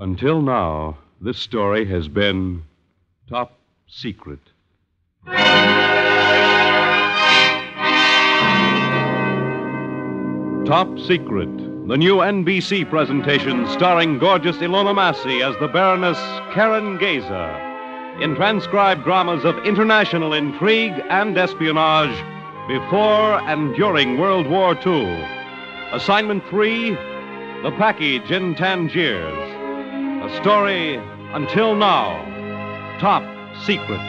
Until now, this story has been top secret. Top Secret, the new NBC presentation starring gorgeous Ilona Massey as the Baroness Karin Gazer in transcribed dramas of international intrigue and espionage before and during World War II. Assignment three The Package in Tangiers. A story until now. Top Secret.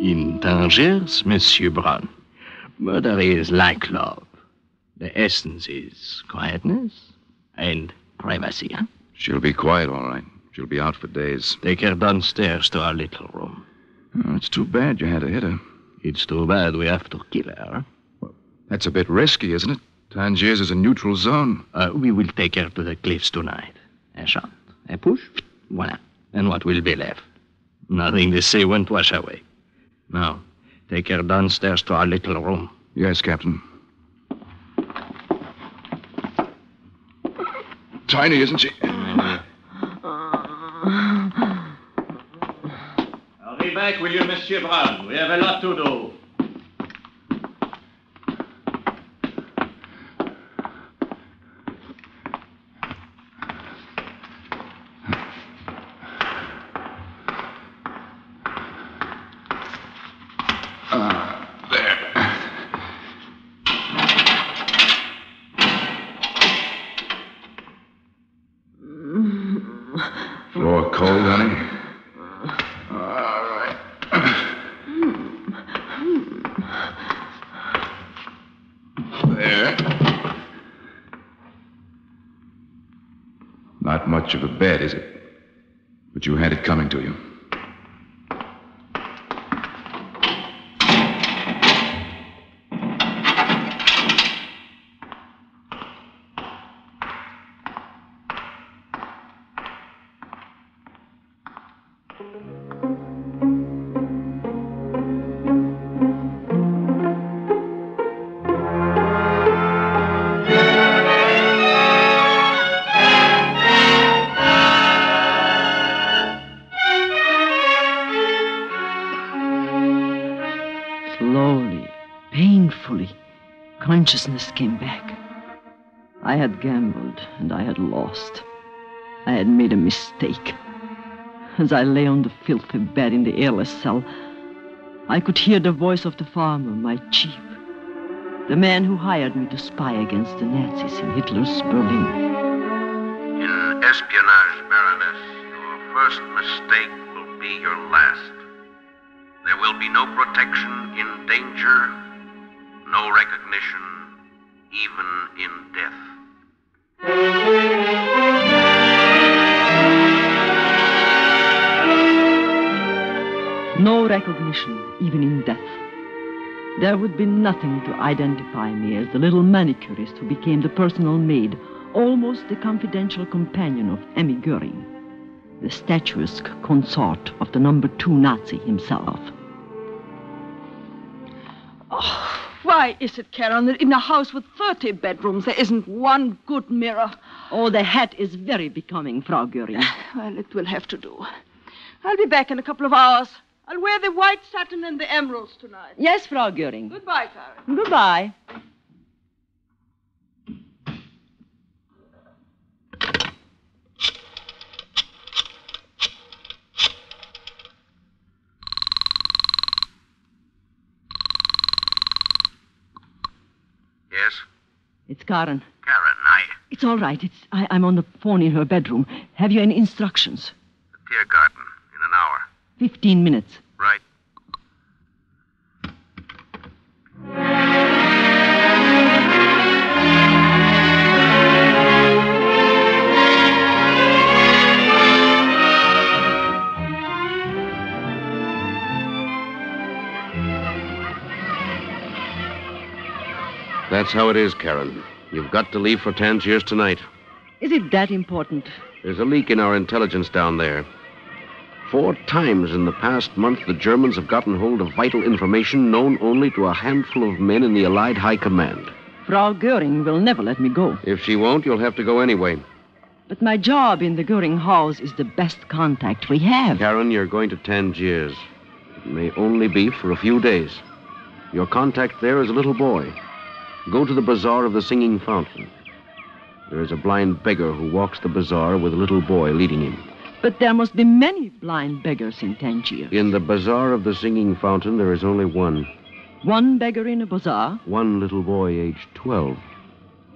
In Tangiers, Monsieur Brown, murder is like love. The essence is quietness and privacy. Huh? She'll be quiet, all right. She'll be out for days. Take her downstairs to our little room. Oh, it's too bad you had to hit her. It's too bad we have to kill her. That's a bit risky, isn't it? Tangiers is a neutral zone. Uh, we will take her to the cliffs tonight. A shot, a push, voila. And what will be left? Nothing the sea won't wash away. Now, take her downstairs to our little room. Yes, Captain. Tiny, isn't she? Hurry back, will you, Monsieur Brown? We have a lot to do. Cold, honey? All right. There. Not much of a bed, is it? But you had it coming to you. Consciousness came back. I had gambled and I had lost. I had made a mistake. As I lay on the filthy bed in the airless cell, I could hear the voice of the farmer, my chief, the man who hired me to spy against the Nazis in Hitler's Berlin. In espionage, Baroness, your first mistake will be your last. There will be no protection in danger, no recognition, even in death. No recognition, even in death. There would be nothing to identify me as the little manicurist who became the personal maid, almost the confidential companion of Emmy Goering, the statuesque consort of the number two Nazi himself. Oh, Why is it, Karin, that in a house with 30 bedrooms there isn't one good mirror? Oh, the hat is very becoming, Frau Goering. Well, it will have to do. I'll be back in a couple of hours. I'll wear the white satin and the emeralds tonight. Yes, Frau Goering. Goodbye, Karin. Goodbye. Yes? It's Karin. Karin, I. It's all right. It's I, I'm on the phone in her bedroom. Have you any instructions? The Tiergarten in an hour. Fifteen minutes. Right. That's how it is, Karin. You've got to leave for Tangiers tonight. Is it that important? There's a leak in our intelligence down there. Four times in the past month, the Germans have gotten hold of vital information known only to a handful of men in the Allied High Command. Frau Goering will never let me go. If she won't, you'll have to go anyway. But my job in the Goering house is the best contact we have. Karin, you're going to Tangiers. It may only be for a few days. Your contact there is a little boy. Go to the bazaar of the Singing Fountain. There is a blind beggar who walks the bazaar with a little boy leading him. But there must be many blind beggars in Tangier. In the bazaar of the Singing Fountain, there is only one. One beggar in a bazaar? One little boy aged 12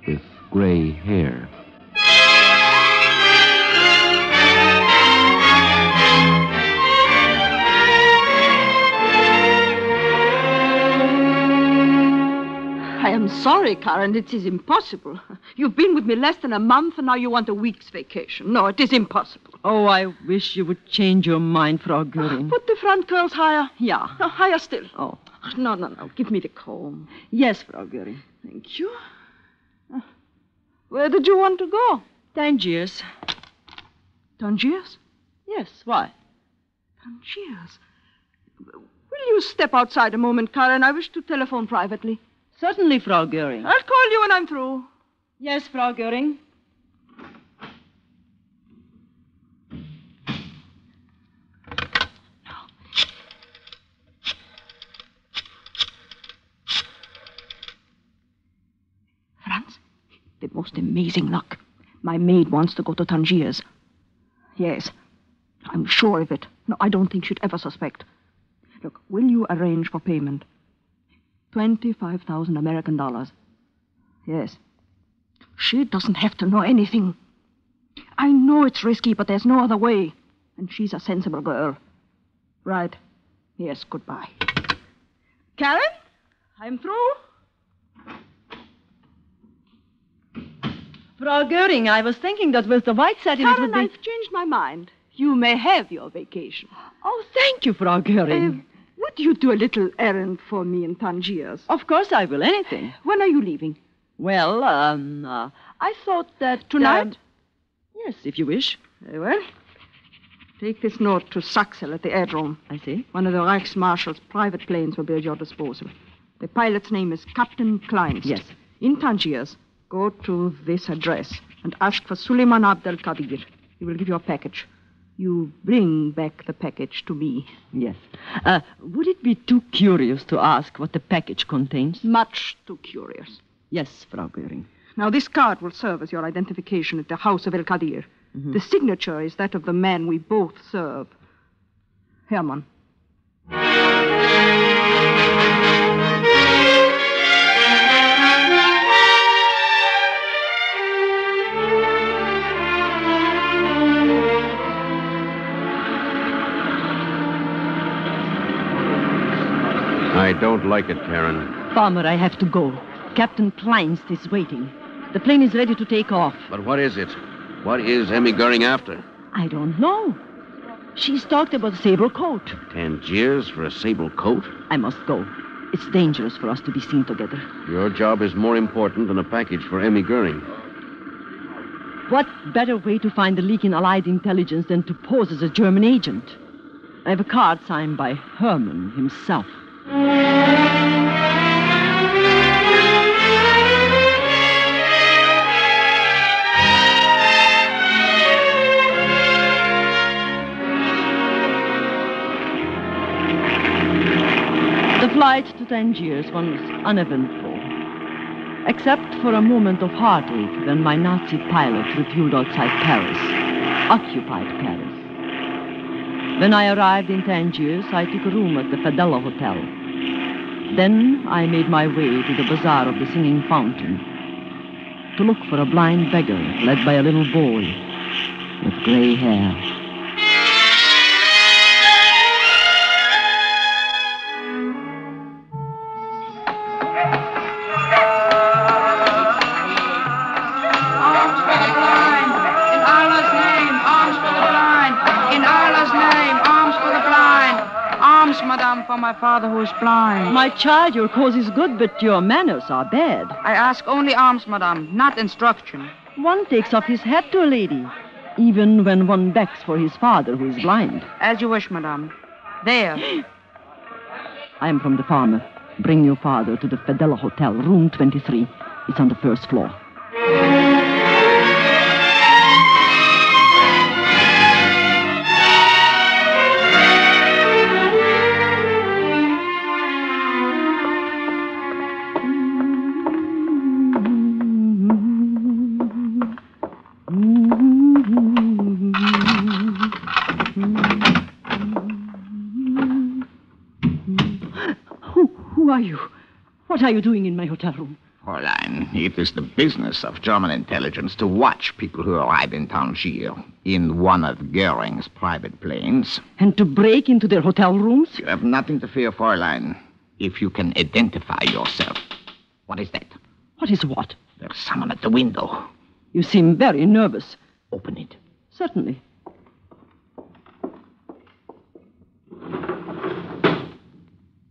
with gray hair. I am sorry, Karin. It is impossible. You've been with me less than a month, and now you want a week's vacation. No, it is impossible. Oh, I wish you would change your mind, Frau Goering. Put the front curls higher. Yeah. No, higher still. Oh, No, no, no. Give me the comb. yes, Frau Goering. Thank you. Uh, Where did you want to go? Tangiers. Tangiers? Yes, why? Tangiers. Will you step outside a moment, Karin? I wish to telephone privately. Certainly, Frau Goering. I'll call you when I'm through. Yes, Frau Goering. Franz, the most amazing luck. My maid wants to go to Tangiers. Yes, I'm sure of it. No, I don't think she'd ever suspect. Look, will you arrange for payment? 25,000 American dollars. Yes. She doesn't have to know anything. I know it's risky, but there's no other way. And she's a sensible girl. Right. Yes, goodbye. Karin, I'm through. Frau Goering, I was thinking that with the white satin it Karin, would be... I've changed my mind. You may have your vacation. Oh, thank you, Frau Uh, Goering. Would you do a little errand for me in Tangiers? Of course I will, anything. When are you leaving? Well, um, uh, I thought that... Tonight? um, yes, if you wish. Very well. Take this note to Saxel at the aerodrome. I see. One of the Reichsmarschall's private planes will be at your disposal. The pilot's name is Captain Kleinst. Yes. In Tangiers, go to this address and ask for Suleiman Abdel Kadir. He will give you a package. You bring back the package to me. Yes. Uh, would it be too curious to ask what the package contains? Much too curious. Yes, Frau Goering. Now, this card will serve as your identification at the house of El Kadir. The signature is that of the man we both serve, Hermann. I don't like it, Karin. Farmer, I have to go. Captain Kleinst is waiting. The plane is ready to take off. But what is it? What is Emmy Goering after? I don't know. She's talked about a sable coat. Tangiers for a sable coat? I must go. It's dangerous for us to be seen together. Your job is more important than a package for Emmy Goering. What better way to find the leak in Allied intelligence than to pose as a German agent? I have a card signed by Hermann himself. The flight to Tangiers was uneventful, except for a moment of heartache when my Nazi pilot refueled outside Paris, occupied Paris. When I arrived in Tangiers, I took a room at the Fadella Hotel. Then I made my way to the bazaar of the Singing Fountain to look for a blind beggar led by a little boy with gray hair. For my father who is blind. My child, your cause is good, but your manners are bad. I ask only arms, madame, not instruction. One takes off his hat to a lady, even when one begs for his father who is blind. As you wish, madame. There. I am from the farmer. Bring your father to the Fedella Hotel, room 23. It's on the first floor. What are you doing in my hotel room? Fräulein, it is the business of German intelligence to watch people who arrive in Tangier in one of Goering's private planes. And to break into their hotel rooms? You have nothing to fear, Fräulein, if you can identify yourself. What is that? What is what? There's someone at the window. You seem very nervous. Open it. Certainly.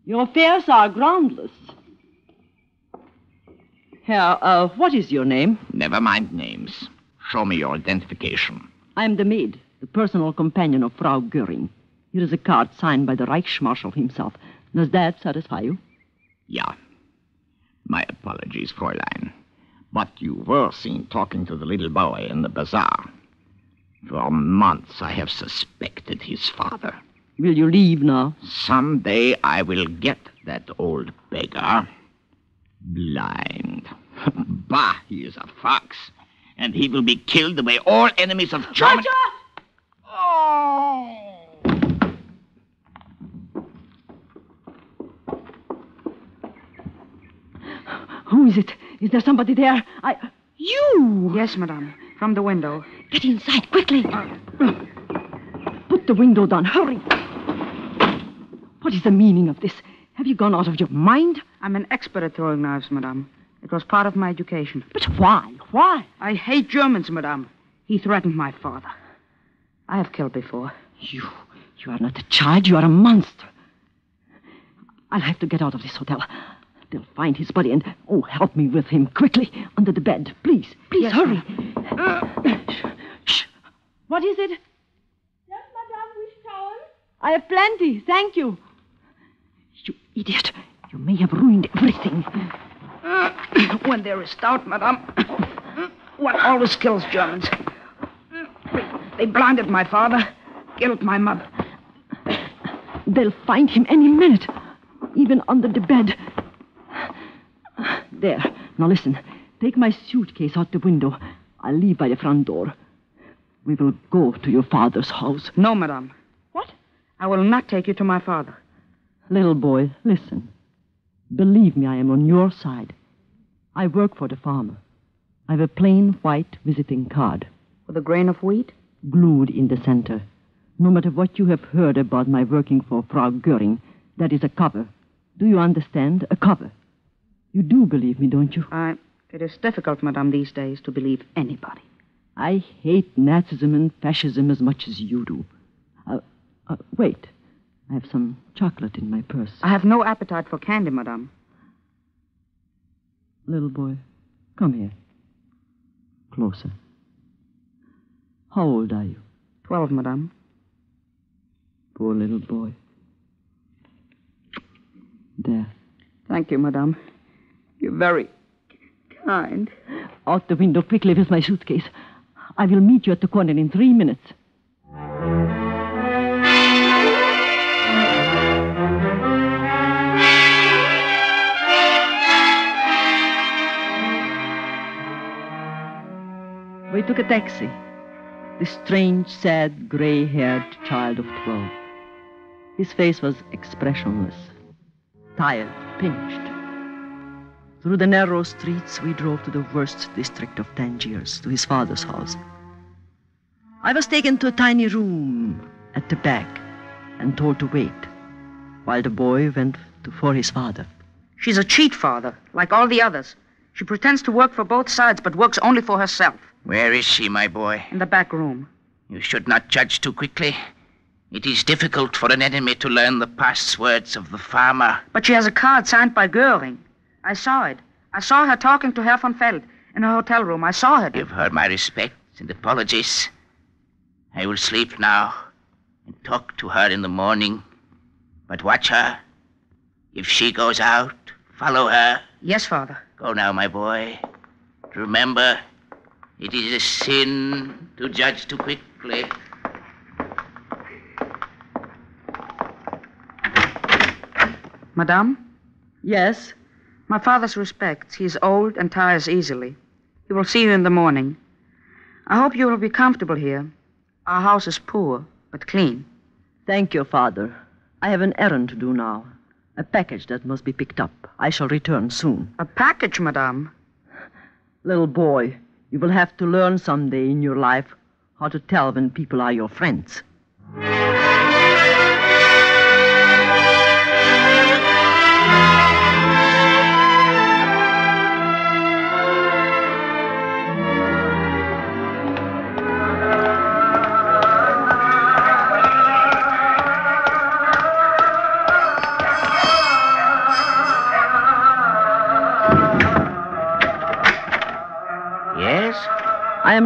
Your fears are groundless. Herr, uh, what is your name? Never mind names. Show me your identification. I am the maid, the personal companion of Frau Göring. Here is a card signed by the Reichsmarschall himself. Does that satisfy you? Yeah. My apologies, Fräulein. But you were seen talking to the little boy in the bazaar. For months I have suspected his father. Will you leave now? Someday I will get that old beggar blind. bah, he is a fox. And he will be killed the way all enemies of Germany. Oh! Who is it? Is there somebody there? I. You! Yes, madame. From the window. Get inside quickly. Uh. Put the window down. Hurry. What is the meaning of this? Have you gone out of your mind? I'm an expert at throwing knives, madame. It was part of my education. But why? Why? I hate Germans, madame. He threatened my father. I have killed before. You. You are not a child. You are a monster. I'll have to get out of this hotel. They'll find his body and. Oh, help me with him quickly. Under the bed. Please. Please Yes, hurry. Shh. What is it? Yes, Madame, wish towel? I have plenty. Thank you. You idiot. You may have ruined everything. when there is doubt, madame, what always kills Germans. They blinded my father, killed my mother. They'll find him any minute, even under the bed. There. Now listen. Take my suitcase out the window. I'll leave by the front door. We will go to your father's house. No, madame. What? I will not take you to my father. Little boy, listen. Believe me, I am on your side. I work for the farmer. I have a plain white visiting card, With a grain of wheat? glued in the center. No matter what you have heard about my working for Frau Göring, that is a cover. Do you understand? A cover. You do believe me, don't you? I. It is difficult, madame, these days to believe anybody. I hate Nazism and fascism as much as you do. Uh, uh, wait. I have some chocolate in my purse. I have no appetite for candy, madame. Little boy, come here. Closer. How old are you? Twelve, madame. Poor little boy. There. Thank you, madame. You're very kind. Out the window quickly with my suitcase. I will meet you at the corner in three minutes. We took a taxi. This strange, sad, gray haired child of 12. His face was expressionless, tired, pinched. Through the narrow streets, we drove to the worst district of Tangiers, to his father's house. I was taken to a tiny room at the back and told to wait, while the boy went to, for his father. She's a cheat, father, like all the others. She pretends to work for both sides, but works only for herself. Where is she, my boy? In the back room. You should not judge too quickly. It is difficult for an enemy to learn the passwords of the farmer. But she has a card signed by Goering. I saw it. I saw her talking to Herr von Feld. In her hotel room. I saw her. Give her my respects and apologies. I will sleep now and talk to her in the morning. But watch her. If she goes out, follow her. Yes, Father. Go now, my boy. Remember, it is a sin to judge too quickly. Madame? Yes? My father's respects. He is old and tires easily. He will see you in the morning. I hope you will be comfortable here. Our house is poor, but clean. Thank you, Father. I have an errand to do now. A package that must be picked up. I shall return soon. A package, Madame? Little boy, you will have to learn someday in your life how to tell when people are your friends.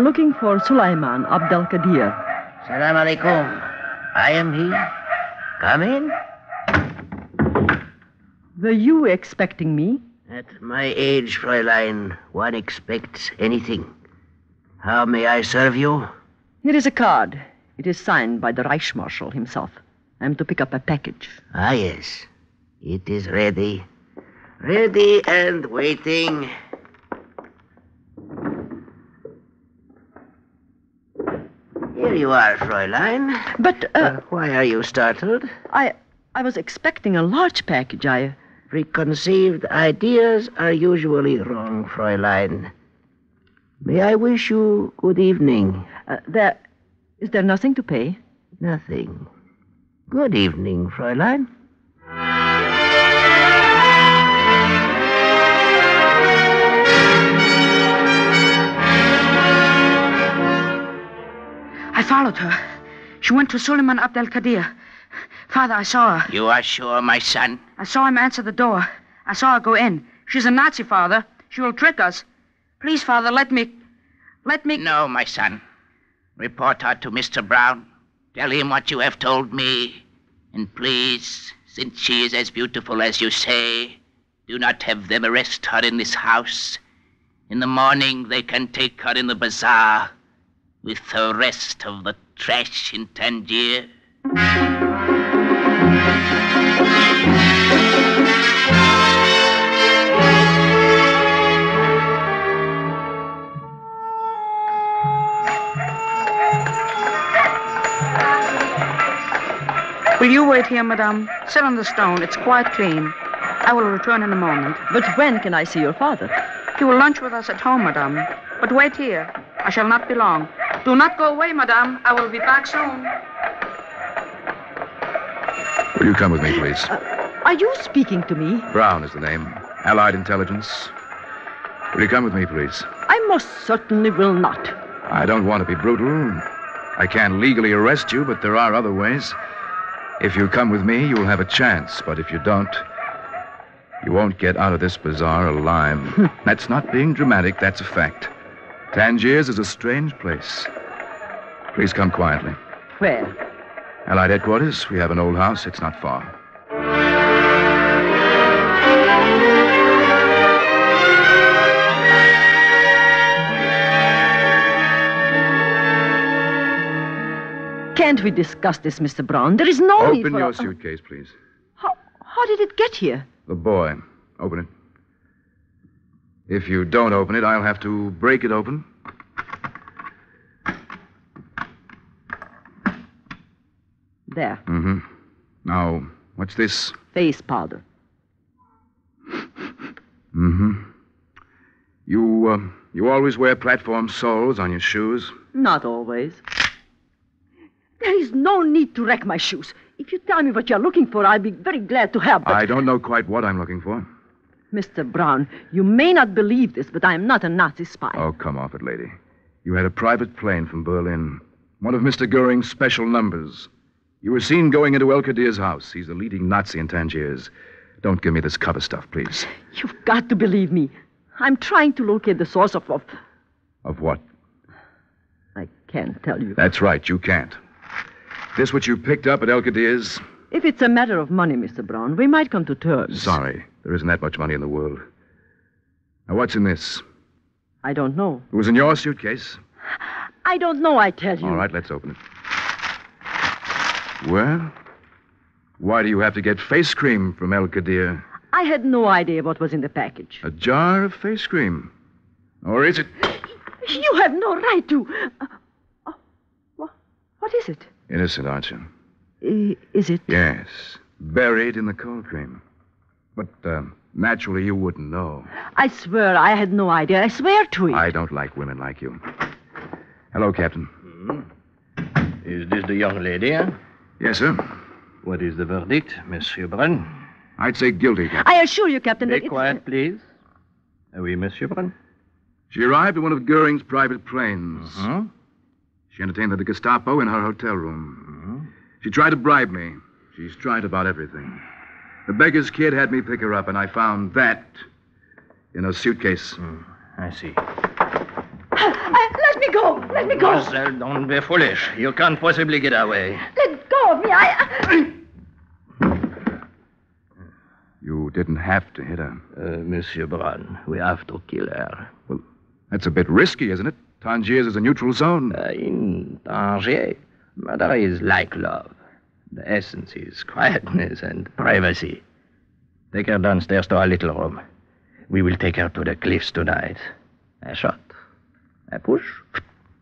Looking for Sulaiman Abdel Kadir. Salam alaikum. I am he. Come in. Were you expecting me? At my age, Fräulein, one expects anything. How may I serve you? Here is a card. It is signed by the Reichsmarschall himself. I am to pick up a package. Ah, yes. It is ready. Ready and waiting. Here you are, Fräulein. But, uh, why are you startled? I I was expecting a large package. I Preconceived ideas are usually wrong, Fräulein. May I wish you good evening? uh, there is there nothing to pay? Nothing. Good evening, Fräulein. I followed her. She went to Suleiman Abdel Kadir. Father, I saw her. You are sure, my son? I saw him answer the door. I saw her go in. She's a Nazi, Father. She will trick us. Please, Father, let me. Let me. No, my son. Report her to Mr. Brown. Tell him what you have told me. And please, since she is as beautiful as you say, do not have them arrest her in this house. In the morning, they can take her in the bazaar with the rest of the trash in Tangier. Will you wait here, Madame? Sit on the stone. It's quite clean. I will return in a moment. But when can I see your father? He will lunch with us at home, Madame. But wait here. I shall not be long. Do not go away, Madame. I will be back soon. Will you come with me, please? Uh, are you speaking to me? Brown is the name. Allied Intelligence. Will you come with me, please? I most certainly will not. I don't want to be brutal. I can't legally arrest you, but there are other ways. If you come with me, you'll have a chance, but if you don't, you won't get out of this bazaar alive. that's not being dramatic, that's a fact. Tangiers is a strange place. Please come quietly. Where? Allied headquarters, we have an old house, it's not far. Can't we discuss this, Mr. Brown? There is no need Open for... your suitcase, please. How, how did it get here? The boy. Open it. If you don't open it, I'll have to break it open. There. Mm-hmm. Now, what's this? Face powder. Mm-hmm. You, uh, you always wear platform soles on your shoes? Not always. There is no need to wreck my shoes. If you tell me what you're looking for, I'll be very glad to help. But... I don't know quite what I'm looking for. Mr. Brown, you may not believe this, but I am not a Nazi spy. Oh, come off it, lady. You had a private plane from Berlin. One of Mr. Goering's special numbers. You were seen going into El Kadir's house. He's the leading Nazi in Tangiers. Don't give me this cover stuff, please. You've got to believe me. I'm trying to locate the source of, of. Of what? I can't tell you. That's right, you can't. This what you picked up at El Qadir's? If it's a matter of money, Mr. Brown, we might come to terms. Sorry, there isn't that much money in the world. Now, what's in this? I don't know. It was in your suitcase. I don't know, I tell you. All right, let's open it. Well, why do you have to get face cream from El Qadir? I had no idea what was in the package. A jar of face cream. Or is it? You have no right to. Uh, uh, what is it? Innocent, aren't you? Is it? Yes. Buried in the cold cream. But um, naturally, you wouldn't know. I swear I had no idea. I swear to it. I don't like women like you. Hello, Captain. Is this the young lady, eh? Yes, sir. What is the verdict, Monsieur Brun? I'd say guilty, Captain. I assure you, Captain, Be that it's- quiet, please. Oui, Monsieur Brun. She arrived in one of Goering's private planes. Huh? She entertained the Gestapo in her hotel room. She tried to bribe me. She's tried about everything. The beggar's kid had me pick her up, and I found that in a suitcase. I see. Uh, let me go. Let me go. Mademoiselle, don't be foolish. You can't possibly get away. Let go of me. I. You didn't have to hit her. Uh, Monsieur Brun, we have to kill her. Well, That's a bit risky, isn't it? Tangiers is a neutral zone. Uh, in Tangier, murder is like love. The essence is quietness and privacy. Take her downstairs to our little room. We will take her to the cliffs tonight. A shot, a push,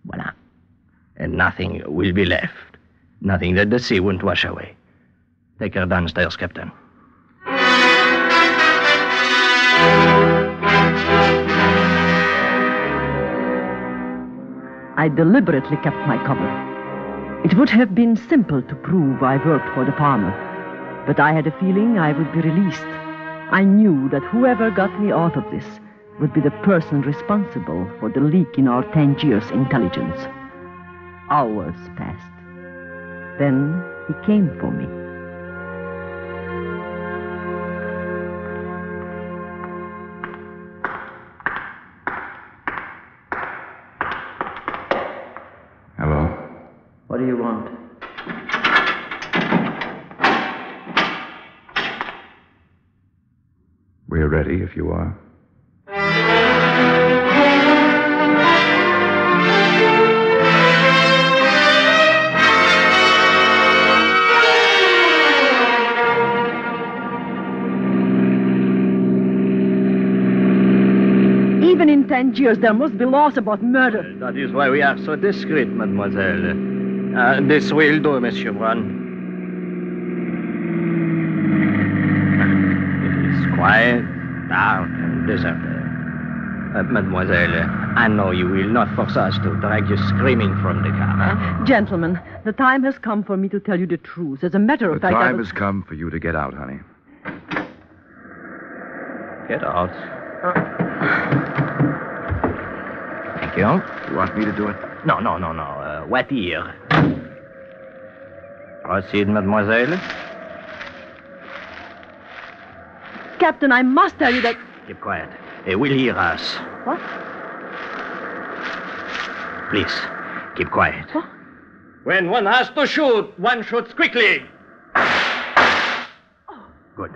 voila. And nothing will be left. Nothing that the sea won't wash away. Take her downstairs, Captain. I deliberately kept my cover. It would have been simple to prove I worked for the farmer, but I had a feeling I would be released. I knew that whoever got me out of this would be the person responsible for the leak in our Tangiers intelligence. Hours passed. Then he came for me. If you are. Even in Tangiers, there must be laws about murder. That is why we are so discreet, mademoiselle. Uh, this will do, Monsieur Brun. It is quiet, dark, and deserted. Uh, mademoiselle, I know you will not force us to drag you screaming from the car. Huh? Gentlemen, the time has come for me to tell you the truth. As a matter The of fact, the time was... has come for you to get out, honey. Get out. Thank you. You want me to do it? No, no, no, no. Uh, wet ear. Proceed, mademoiselle. Captain, I must tell you that. Keep quiet. They will hear us. What? Please, keep quiet. What? When one has to shoot, one shoots quickly. Good.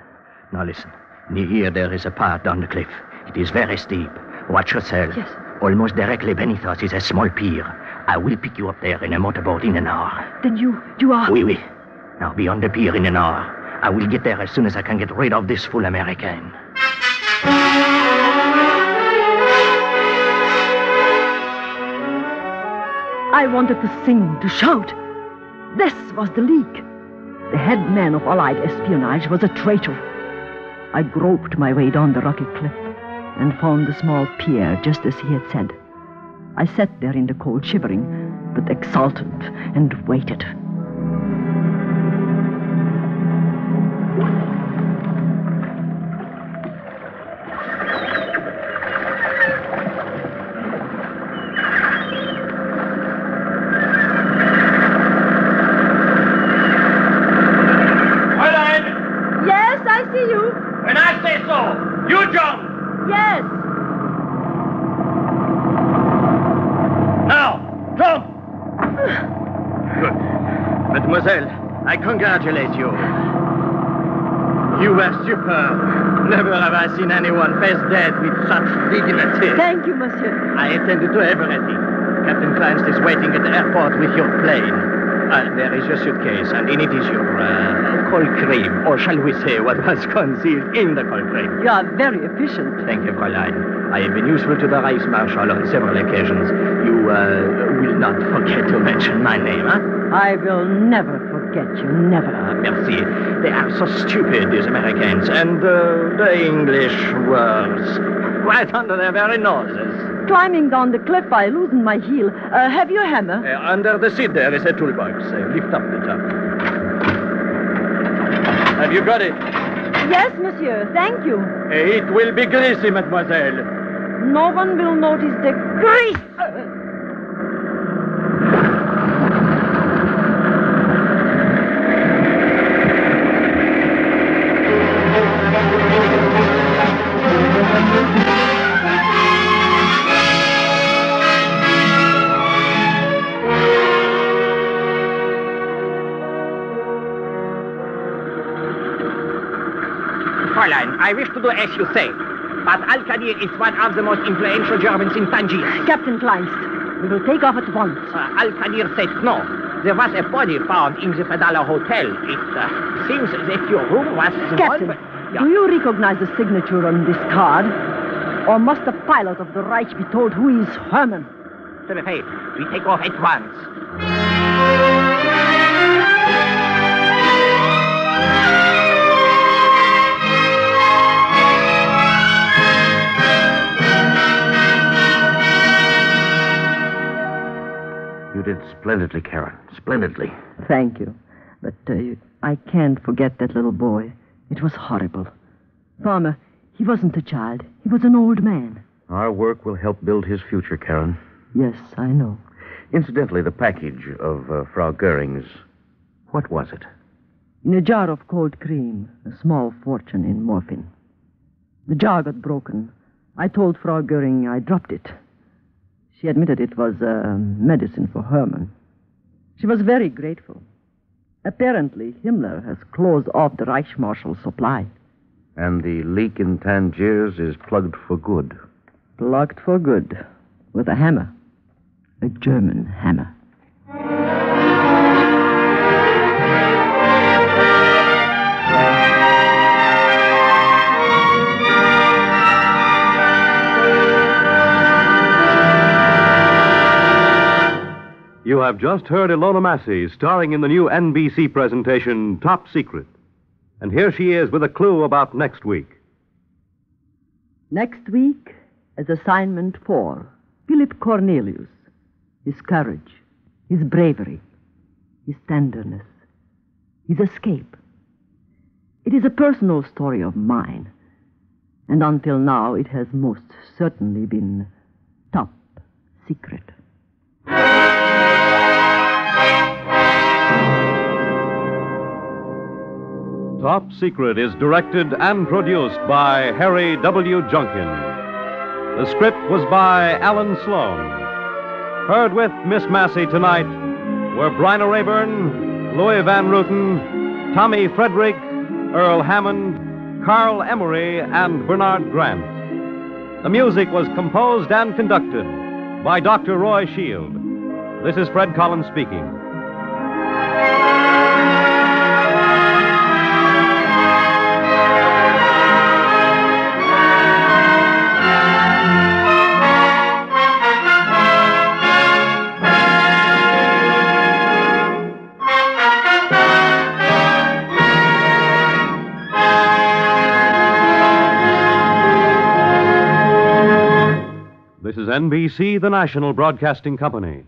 Now listen. Near here there is a path down the cliff. It is very steep. Watch yourself. Yes. Almost directly beneath us is a small pier. I will pick you up there in a motorboat in an hour. Then you. you are. Oui, oui. Now be on the pier in an hour. I will get there as soon as I can get rid of this fool American. I wanted to sing, to shout. This was the leak. The head man of Allied espionage was a traitor. I groped my way down the rocky cliff and found the small pier just as he had said. I sat there in the cold, shivering, but exultant, and waited. Mademoiselle, I congratulate you. You were superb. Never have I seen anyone face death with such dignity. Thank you, monsieur. I attended to everything. Captain Kleinst is waiting at the airport with your plane. Uh, there is your suitcase, and in it is your uh, cold cream, or shall we say what was concealed in the cold cream. You are very efficient. Thank you, Fräulein. I have been useful to the Reichsmarschall on several occasions. You uh, will not forget to mention my name, huh? I will never forget you, never. Ah, merci. They are so stupid, these Americans, and uh, the English words right under their very noses. Climbing down the cliff, I loosened my heel. Uh, have you a hammer? Uh, under the seat there is a toolbox. Uh, lift up the top. Have you got it? Yes, monsieur. Thank you. It will be greasy, mademoiselle. No one will notice the grease. Do as you say. But Al-Qadir is one of the most influential Germans in Tangier. Captain Kleinst, we will take off at once. Uh, Al-Qadir said no. There was a body found in the Fadala Hotel. It uh, seems that your room was the Captain, one... Yeah. do you recognize the signature on this card? Or must the pilot of the Reich be told who is Hermann? To be fair, we take off at once. Did splendidly, Karin. Splendidly. Thank you. But uh, I can't forget that little boy. It was horrible. Farmer, he wasn't a child. He was an old man. Our work will help build his future, Karin. Yes, I know. Incidentally, the package of uh, Frau Goering's. What was it? In a jar of cold cream, a small fortune in morphine. The jar got broken. I told Frau Goering I dropped it. She admitted it was uh, medicine for Hermann. She was very grateful. Apparently, Himmler has closed off the Reichsmarschall supply. And the leak in Tangiers is plugged for good. Plugged for good. With a hammer. A German hammer. You have just heard Ilona Massey starring in the new NBC presentation Top Secret. And here she is with a clue about next week. Next week, as assignment four, Philip Cornelius. His courage, his bravery, his tenderness, his escape. It is a personal story of mine, and until now it has most certainly been top secret. Top Secret is directed and produced by Harry W. Junkin. The script was by Allan Sloane. Heard with Miss Massey tonight were Bryna Raeburn, Louis Van Rooten, Tommy Frederick, Earl Hammond, Carl Emery, and Bernard Grant. The music was composed and conducted by Dr. Roy Shield. This is Fred Collins speaking. NBC, the national broadcasting company.